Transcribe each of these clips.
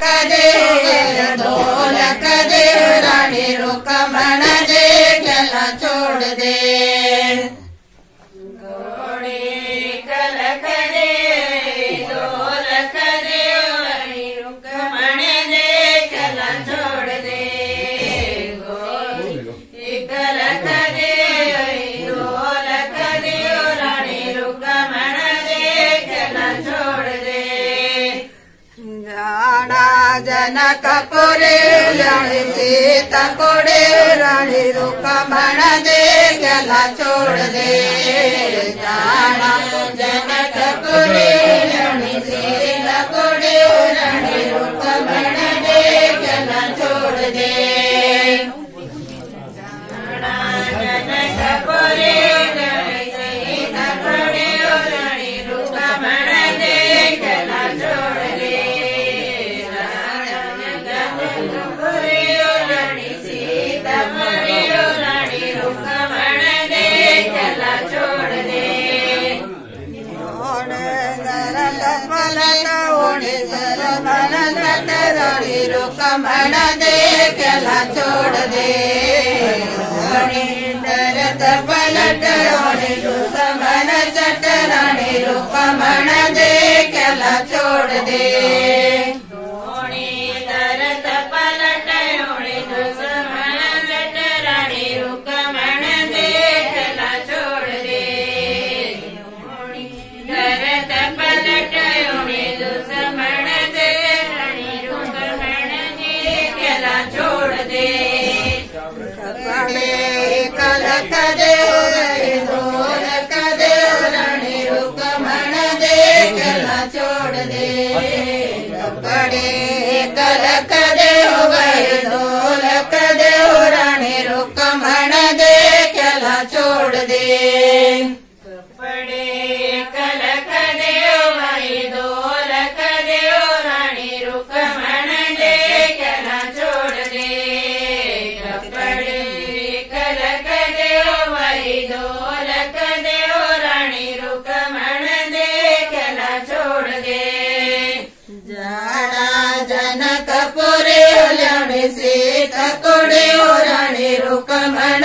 ಕದೆ जनक पुरेवराणी सीता पुरेवराणी रूप म्हण दे गेला छोड दे। जाणा जनक समण दे कला छोड़ दे पलट राणी समण चट राणी रूपमण दे படே கலக்க से तोड़े रण रुकमण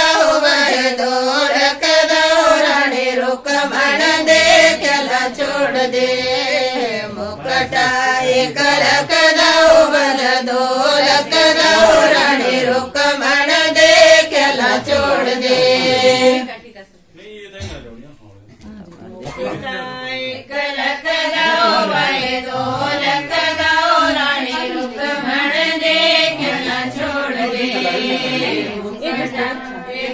ದೌ ಬಲದೋ ಲಕದೌ ರಾಣಿ ರುಕ್ಕ ಮಾಡದೆ ಕೆಲ ಚೋಡದೆ ಕಲಕದೌ ಬಯದೋ ಲಕದೌ ರಾಣಿ ರುಕ್ಕ ಮಾಡದೆ ಕೆಲ ಚೋಡದೆ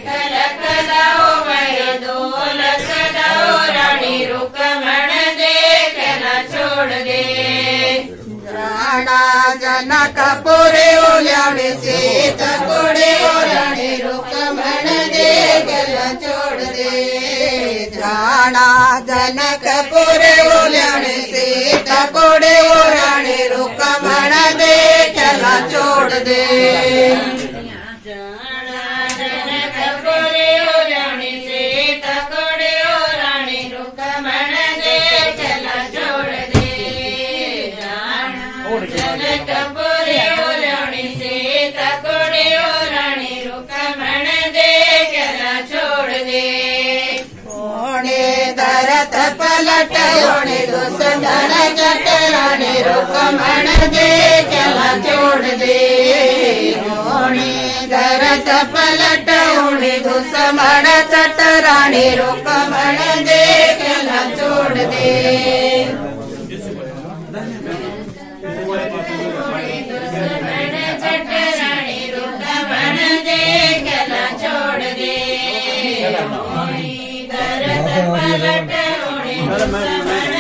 ಕಲಕದೌ ಬಯದೋ ಲಕದೌ ರಾಣಿ ರುಕ್ಕ ಮಾಡದೆ ಕೆಲ ಚೋಡದೆ ಪ್ರಾಣ ಜನಕ ಪುರಿ ಉಲಾಡಿ ಸೀತ ಕುಡಿ ಉಲಾಡಿ ರುಕಮಣದೆ ಗಲ ಚೋಡದೆ. ಪ್ರಾಣ ಜನಕ ಪುರಿ ಉಲಾಡಿ ಸೀತ ಕುಡಿ ಉಲಾಡಿ ರುಕಮ जट राणी रुकमण दे चला छोड़ दे उणी दरत पलट उणी दुसमण जट दे चला छोड़ दे दुश्मन जट राणी रुकमण दे चला छोड़ दे उणी दरत पलट Not a